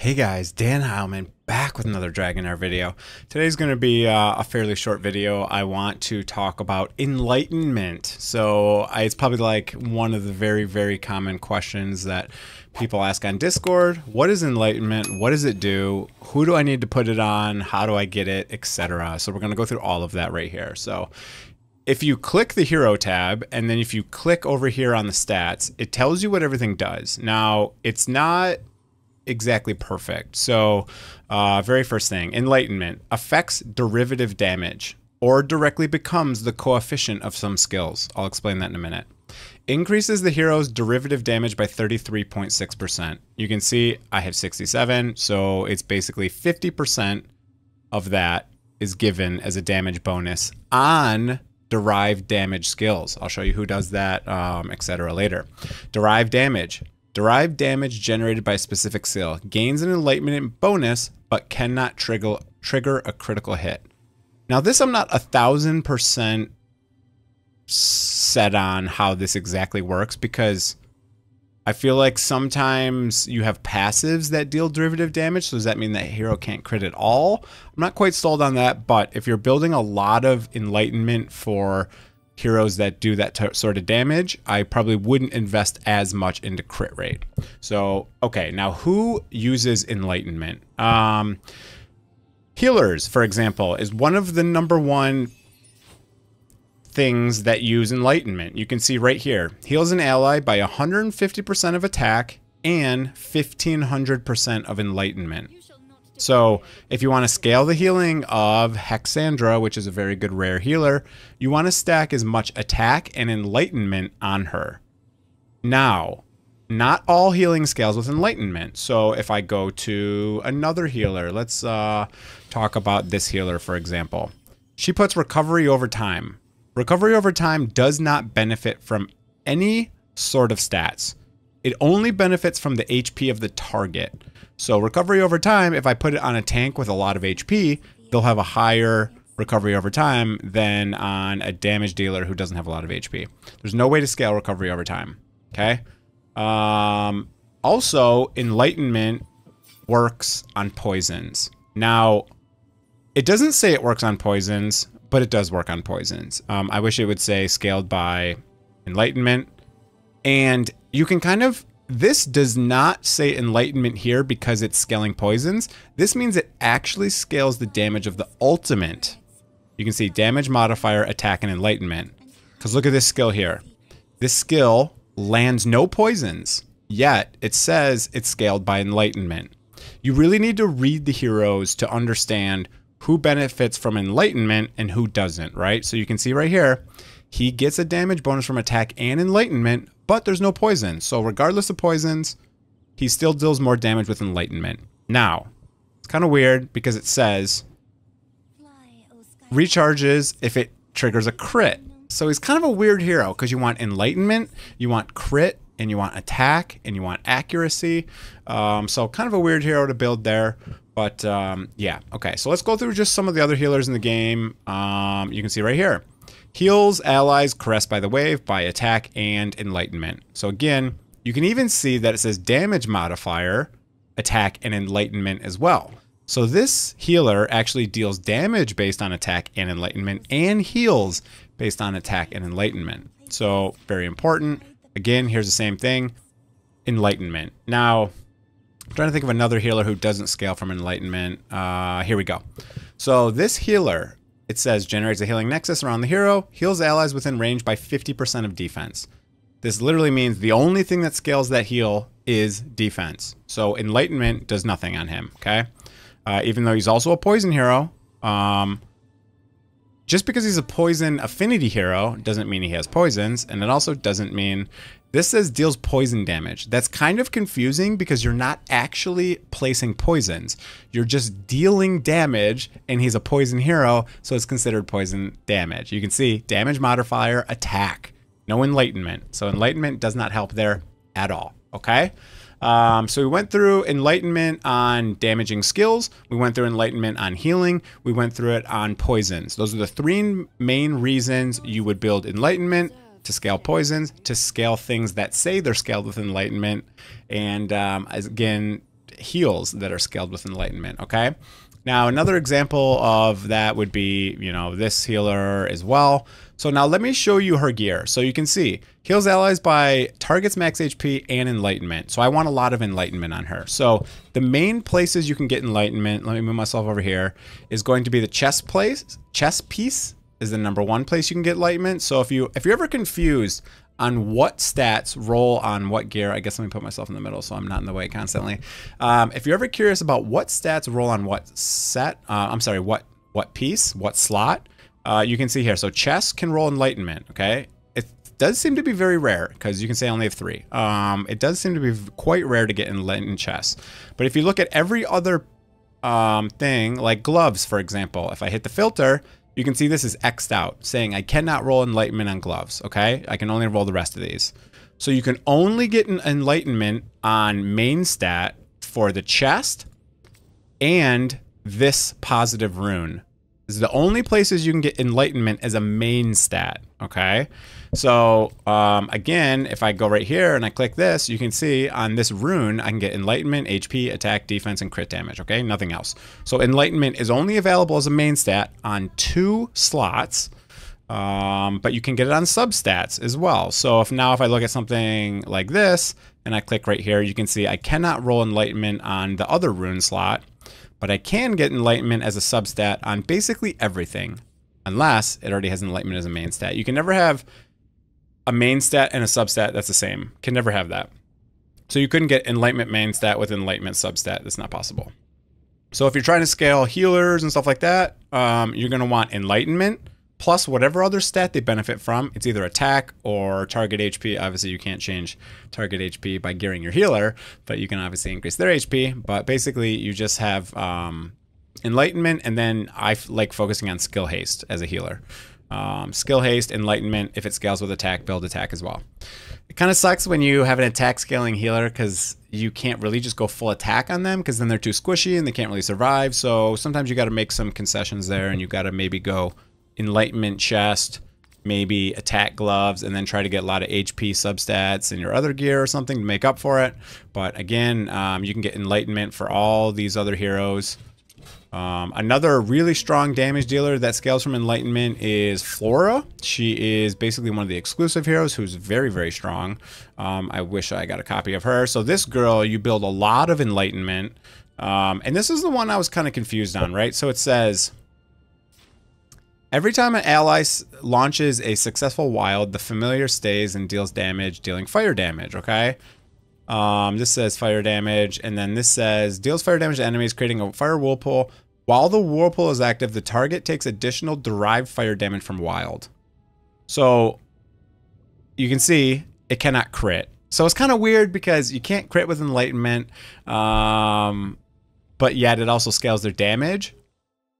Hey guys, Dan Heilman back with another Dragonheir video. Today's going to be uh, a fairly short video. I want to talk about enlightenment. So I, it's probably like one of the very, very common questions that people ask on Discord. What is enlightenment? What does it do? Who do I need to put it on? How do I get it? Etc. So we're going to go through all of that right here. So if you click the hero tab and then if you click over here on the stats, it tells you what everything does. Now, it's not exactly perfect. So, uh, very first thing enlightenment affects derivative damage or directly becomes the coefficient of some skills. I'll explain that in a minute. Increases the hero's derivative damage by 33.6%. You can see I have 67, so it's basically 50% of that is given as a damage bonus on derived damage skills. I'll show you who does that, um, etc. later. Derived damage Derived damage generated by specific skill gains an enlightenment bonus, but cannot trigger trigger a critical hit. Now, this I'm not a thousand percent set on how this exactly works because I feel like sometimes you have passives that deal derivative damage. So does that mean that hero can't crit at all? I'm not quite sold on that, but if you're building a lot of enlightenment for heroes that do that sort of damage, I probably wouldn't invest as much into crit rate. So, okay, now who uses Enlightenment? Um, healers, for example, is one of the number one things that use Enlightenment. You can see right here, heals an ally by 150% of attack and 1500% of Enlightenment. So if you want to scale the healing of Hexandra, which is a very good rare healer, you want to stack as much attack and enlightenment on her. Now, not all healing scales with enlightenment. So if I go to another healer, let's uh, talk about this healer, for example. She puts recovery over time. Recovery over time does not benefit from any sort of stats. It only benefits from the HP of the target. So recovery over time, if I put it on a tank with a lot of HP, they'll have a higher recovery over time than on a damage dealer who doesn't have a lot of HP. There's no way to scale recovery over time. Okay. Um, also, enlightenment works on poisons. Now, it doesn't say it works on poisons, but it does work on poisons. Um, I wish it would say scaled by enlightenment. And you can kind of this does not say enlightenment here because it's scaling poisons. This means it actually scales the damage of the ultimate. You can see damage modifier, attack, and enlightenment. Because look at this skill here. This skill lands no poisons, yet it says it's scaled by enlightenment. You really need to read the heroes to understand who benefits from enlightenment and who doesn't, right? So you can see right here, he gets a damage bonus from attack and enlightenment, but there's no poison. So regardless of poisons, he still deals more damage with enlightenment. Now, it's kind of weird because it says recharges if it triggers a crit. So he's kind of a weird hero because you want enlightenment, you want crit, and you want attack, and you want accuracy. Um, so kind of a weird hero to build there. But um, yeah, okay. So let's go through just some of the other healers in the game. Um, you can see right here. Heals allies caressed by the wave by attack and enlightenment. So again, you can even see that it says damage modifier, attack, and enlightenment as well. So this healer actually deals damage based on attack and enlightenment and heals based on attack and enlightenment. So very important. Again, here's the same thing. Enlightenment. Now, I'm trying to think of another healer who doesn't scale from enlightenment. Uh, here we go. So this healer it says generates a healing nexus around the hero, heals allies within range by 50% of defense. This literally means the only thing that scales that heal is defense. So enlightenment does nothing on him, okay? Uh, even though he's also a poison hero, um, just because he's a poison affinity hero doesn't mean he has poisons, and it also doesn't mean this says deals poison damage. That's kind of confusing because you're not actually placing poisons. You're just dealing damage and he's a poison hero, so it's considered poison damage. You can see damage modifier, attack, no enlightenment. So enlightenment does not help there at all, okay? Um, so we went through enlightenment on damaging skills. We went through enlightenment on healing. We went through it on poisons. Those are the three main reasons you would build enlightenment to scale poisons, to scale things that say they're scaled with enlightenment. And um, again, heals that are scaled with Enlightenment, okay? Now, another example of that would be, you know, this healer as well. So now let me show you her gear. So you can see, heals allies by targets max HP and Enlightenment. So I want a lot of Enlightenment on her. So the main places you can get Enlightenment, let me move myself over here, is going to be the chest place, chest piece is the number one place you can get Enlightenment. So if you if you're ever confused on what stats roll on what gear. I guess let me put myself in the middle so I'm not in the way constantly. Um, if you're ever curious about what stats roll on what set, uh, I'm sorry, what what piece, what slot, uh, you can see here. So chess can roll enlightenment. Okay, it does seem to be very rare because you can say I only have three. Um, it does seem to be quite rare to get enlightened chess. But if you look at every other um, thing, like gloves, for example, if I hit the filter, you can see this is X'd out, saying I cannot roll Enlightenment on gloves, okay? I can only roll the rest of these. So you can only get an Enlightenment on main stat for the chest and this positive rune. This is the only places you can get Enlightenment as a main stat, okay? So um, again, if I go right here and I click this, you can see on this rune, I can get Enlightenment, HP, attack, defense, and crit damage, okay? Nothing else. So Enlightenment is only available as a main stat on two slots, um, but you can get it on substats as well. So if now if I look at something like this, and I click right here, you can see I cannot roll Enlightenment on the other rune slot, but I can get Enlightenment as a substat on basically everything, unless it already has Enlightenment as a main stat. You can never have a main stat and a substat that's the same. Can never have that. So you couldn't get Enlightenment main stat with Enlightenment substat. That's not possible. So if you're trying to scale healers and stuff like that, um, you're going to want Enlightenment plus whatever other stat they benefit from. It's either attack or target HP. Obviously, you can't change target HP by gearing your healer, but you can obviously increase their HP. But basically, you just have um, Enlightenment, and then I like focusing on Skill Haste as a healer. Um, skill haste, enlightenment. If it scales with attack, build attack as well. It kind of sucks when you have an attack scaling healer because you can't really just go full attack on them because then they're too squishy and they can't really survive. So sometimes you got to make some concessions there and you got to maybe go enlightenment chest, maybe attack gloves, and then try to get a lot of HP substats in your other gear or something to make up for it. But again, um, you can get enlightenment for all these other heroes. Um, another really strong damage dealer that scales from Enlightenment is Flora. She is basically one of the exclusive heroes who's very, very strong. Um, I wish I got a copy of her. So this girl, you build a lot of Enlightenment. Um, and this is the one I was kind of confused on, right? So it says, every time an ally launches a successful wild, the familiar stays and deals damage, dealing fire damage, okay? Um, this says fire damage, and then this says deals fire damage to enemies, creating a fire whirlpool. While the whirlpool is active, the target takes additional derived fire damage from wild. So you can see it cannot crit. So it's kind of weird because you can't crit with enlightenment, um, but yet it also scales their damage.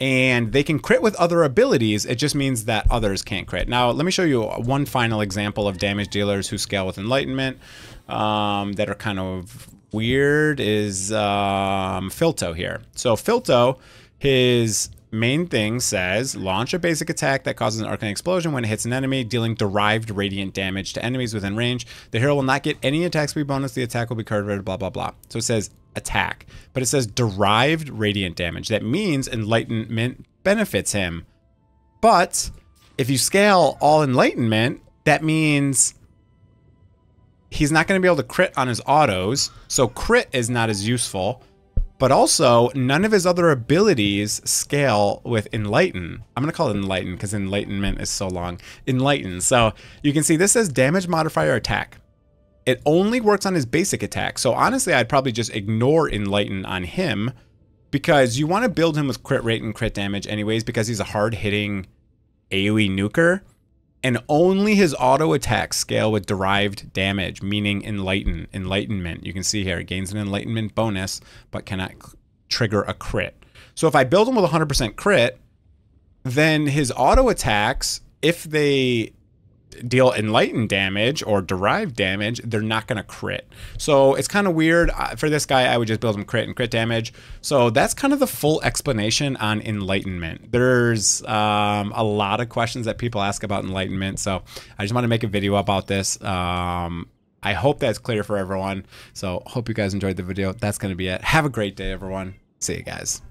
And they can crit with other abilities. It just means that others can't crit. Now, let me show you one final example of damage dealers who scale with enlightenment um, that are kind of weird is um, Filto here. So Filto, his main thing says launch a basic attack that causes an arcane explosion when it hits an enemy, dealing derived radiant damage to enemies within range. The hero will not get any attack speed bonus. The attack will be carded, blah, blah, blah. So it says attack, but it says derived radiant damage. That means enlightenment benefits him. But if you scale all enlightenment, that means he's not going to be able to crit on his autos, so crit is not as useful. But also, none of his other abilities scale with Enlighten. I'm going to call it Enlighten because Enlightenment is so long. Enlighten. So you can see this says damage modifier attack. It only works on his basic attack. So honestly, I'd probably just ignore Enlighten on him because you want to build him with crit rate and crit damage anyways because he's a hard-hitting AoE nuker and only his auto attacks scale with derived damage, meaning enlighten, enlightenment. You can see here, it gains an enlightenment bonus, but cannot trigger a crit. So if I build him with 100% crit, then his auto attacks, if they deal enlightened damage or derived damage, they're not going to crit. So it's kind of weird. For this guy, I would just build him crit and crit damage. So that's kind of the full explanation on enlightenment. There's um, a lot of questions that people ask about enlightenment. So I just want to make a video about this. Um, I hope that's clear for everyone. So hope you guys enjoyed the video. That's going to be it. Have a great day, everyone. See you guys.